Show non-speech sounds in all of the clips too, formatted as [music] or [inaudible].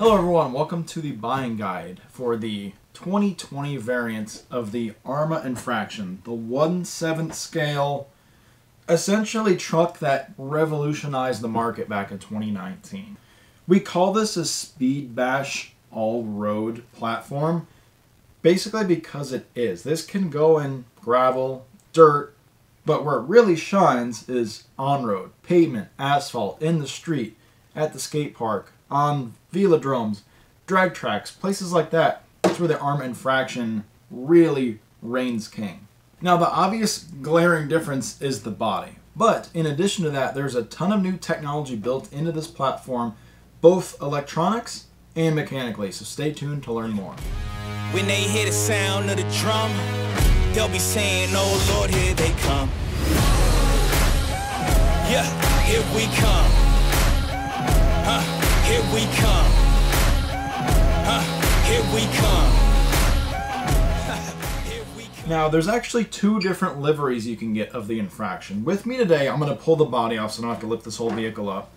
Hello everyone, welcome to the buying guide for the 2020 variant of the Arrma Infraction, the 1 7th scale, essentially truck that revolutionized the market back in 2019. We call this a speed bash all-road platform, basically because it is. This can go in gravel, dirt, but where it really shines is on-road, pavement, asphalt, in the street, at the skate park, on velodromes, drag tracks, places like that. That's where the Arrma Infraction really reigns king. Now, the obvious glaring difference is the body. But in addition to that, there's a ton of new technology built into this platform, both electronics and mechanically. So stay tuned to learn more. When they hear the sound of the drum, they'll be saying, Oh Lord, here they come. Yeah, here we come. Huh? Here we come. Huh? [laughs] Here we come. Now, there's actually two different liveries you can get of the infraction. With me today, I'm going to pull the body off so I don't have to lift this whole vehicle up.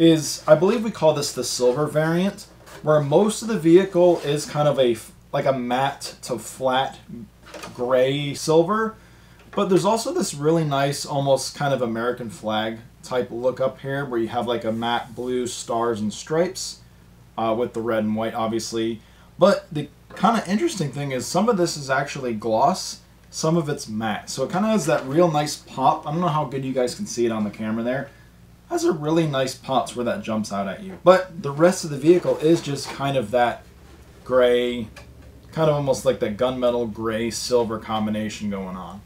Is I believe we call this the silver variant, where most of the vehicle is kind of a like a matte to flat gray silver, but there's also this really nice, almost kind of American flag type look up here where you have like a matte blue stars and stripes uh, with the red and white, obviously. But the kind of interesting thing is some of this is actually gloss, some of it's matte. So it kind of has that real nice pop. I don't know how good you guys can see it on the camera there. It has a really nice pops where that jumps out at you. But the rest of the vehicle is just kind of that gray, kind of almost like that gunmetal gray silver combination going on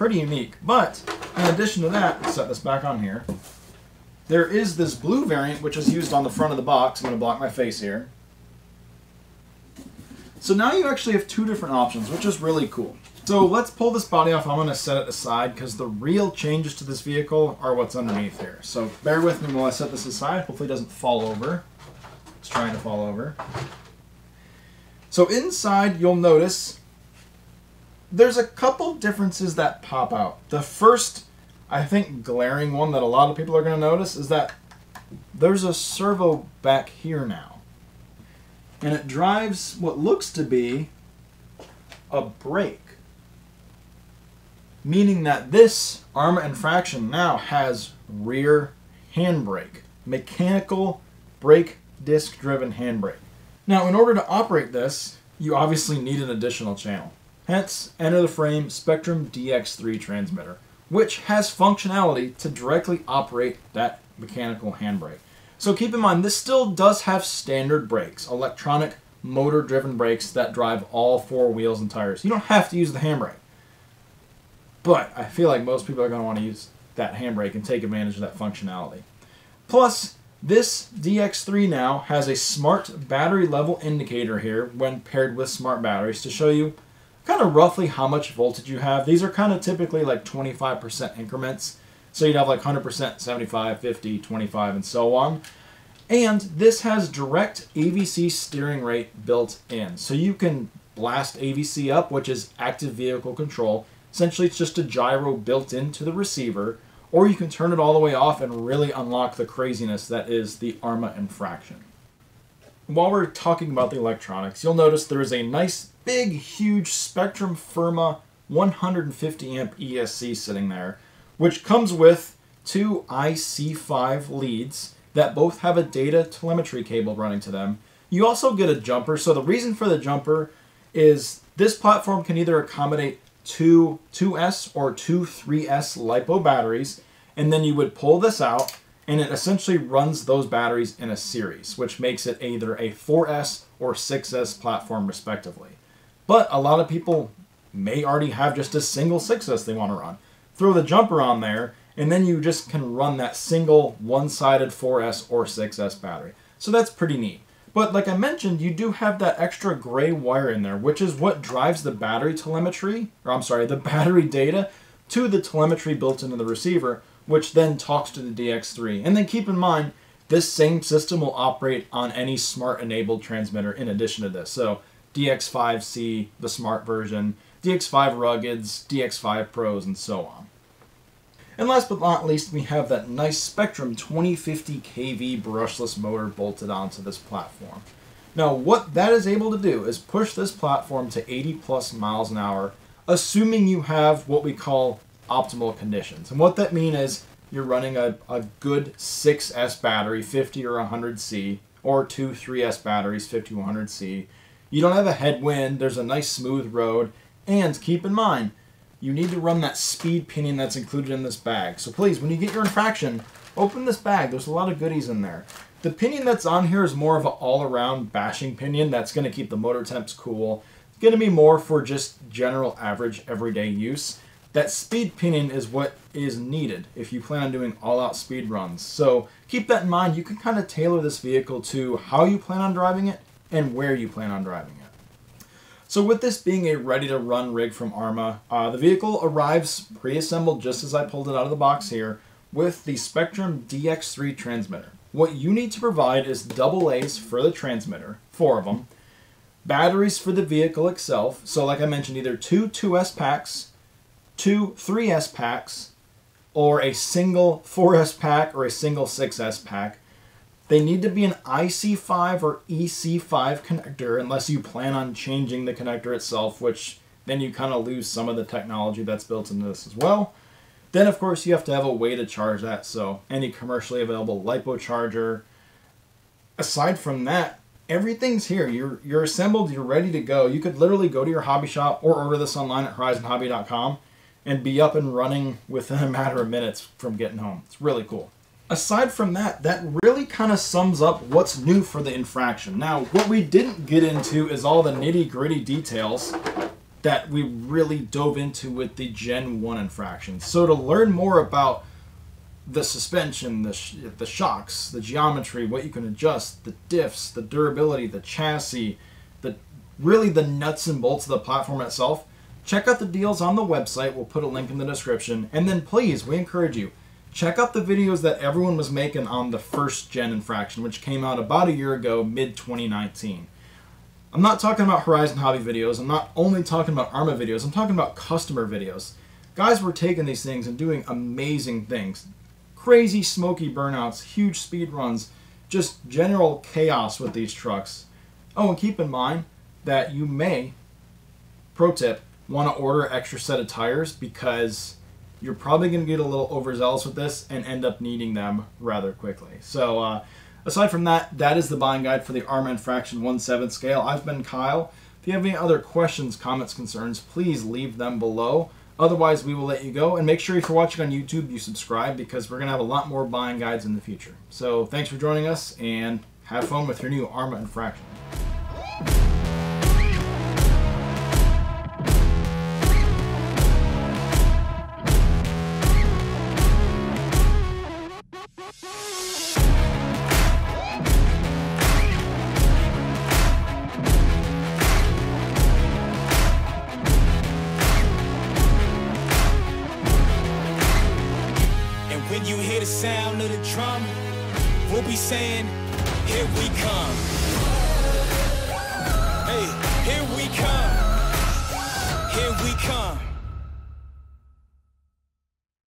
pretty unique. But in addition to that, set this back on here. There is this blue variant, which is used on the front of the box. I'm going to block my face here. So now you actually have two different options, which is really cool. So let's pull this body off. I'm going to set it aside because the real changes to this vehicle are what's underneath here. So bear with me while I set this aside. Hopefully it doesn't fall over. It's trying to fall over. So inside, you'll notice there's a couple differences that pop out. The first, I think, glaring one that a lot of people are going to notice is that there's a servo back here now. And it drives what looks to be a brake. Meaning that this Arrma Infraction now has rear handbrake. Mechanical brake disc driven handbrake. Now, in order to operate this, you obviously need an additional channel. Hence, enter the frame Spektrum DX3 transmitter, which has functionality to directly operate that mechanical handbrake. So keep in mind, this still does have standard brakes, electronic motor driven brakes that drive all four wheels and tires. You don't have to use the handbrake. But I feel like most people are going to want to use that handbrake and take advantage of that functionality. Plus, this DX3 now has a smart battery level indicator here when paired with smart batteries to show you kind of roughly how much voltage you have. These are kind of typically like 25% increments. So you'd have like 100%, 75, 50, 25, and so on. And this has direct AVC steering rate built in. So you can blast AVC up, which is active vehicle control. Essentially, it's just a gyro built into the receiver. Or you can turn it all the way off and really unlock the craziness that is the Arrma Infraction. While we're talking about the electronics, you'll notice there is a nice big, huge Spektrum Firma 150 amp ESC sitting there, which comes with two IC5 leads that both have a data telemetry cable running to them. You also get a jumper. So the reason for the jumper is this platform can either accommodate two 2S or two 3S LiPo batteries, and then you would pull this out, and it essentially runs those batteries in a series, which makes it either a 4S or 6S platform respectively. But a lot of people may already have just a single 6S they want to run. Throw the jumper on there, and then you just can run that single one-sided 4S or 6S battery. So that's pretty neat. But like I mentioned, you do have that extra gray wire in there, which is what drives the battery telemetry, or I'm sorry, the [laughs] battery data to the telemetry built into the receiver, which then talks to the DX3. And then keep in mind, this same system will operate on any smart enabled transmitter in addition to this. So DX5C, the smart version, DX5 Ruggeds, DX5 Pros, and so on. And last but not least, we have that nice Spektrum 2050 kV brushless motor bolted onto this platform. Now, what that is able to do is push this platform to 80 plus miles an hour, assuming you have what we call optimal conditions. And what that means is you're running a, a good 6S battery, 50 or 100C, or two 3S batteries, 50 100C. You don't have a headwind, there's a nice smooth road, and keep in mind, you need to run that speed pinion that's included in this bag. So please, when you get your infraction, open this bag. There's a lot of goodies in there. The pinion that's on here is more of an all-around bashing pinion that's going to keep the motor temps cool. It's going to be more for just general average everyday use. That speed pinion is what is needed if you plan on doing all-out speed runs. So keep that in mind. You can kind of tailor this vehicle to how you plan on driving it and where you plan on driving it. So with this being a ready-to-run rig from Arrma, uh, the vehicle arrives pre-assembled just as I pulled it out of the box here with the Spektrum DX3 transmitter. What you need to provide is double A's for the transmitter, four of them, batteries for the vehicle itself, so like I mentioned, either two 2S packs, two 3S packs, or a single 4S pack or a single 6S pack. They need to be an IC5 or EC5 connector unless you plan on changing the connector itself, which then you kind of lose some of the technology that's built into this as well. Then, of course, you have to have a way to charge that. So, any commercially available LiPo charger. Aside from that, everything's here. You're you're assembled. You're ready to go. You could literally go to your hobby shop or order this online at HorizonHobby.com and be up and running within a matter of minutes from getting home. It's really cool. Aside from that, that really kind of sums up what's new for the infraction. Now, what we didn't get into is all the nitty gritty details that we really dove into with the Gen 1 infraction. So to learn more about the suspension, the, sh- the shocks, the geometry, what you can adjust, the diffs, the durability, the chassis, the really the nuts and bolts of the platform itself, check out the deals on the website. We'll put a link in the description. And then please, we encourage you, check out the videos that everyone was making on the first gen infraction, which came out about a year ago, mid 2019. I'm not talking about Horizon Hobby videos. I'm not only talking about Arrma videos. I'm talking about customer videos. Guys were taking these things and doing amazing things. Crazy smoky burnouts, huge speed runs, just general chaos with these trucks. Oh, and keep in mind that you may, pro tip, want to order extra set of tires because you're probably going to get a little overzealous with this and end up needing them rather quickly. So, uh, Aside from that, that is the buying guide for the Arrma Infraction 1/7 scale. I've been Kyle. If you have any other questions, comments, concerns, please leave them below. Otherwise, we will let you go. And make sure if you're watching on YouTube, you subscribe because we're going to have a lot more buying guides in the future. So thanks for joining us and have fun with your new Arrma Infraction. When you hear the sound of the drum, we'll be saying, Here we come. Hey, here we come. Here we come.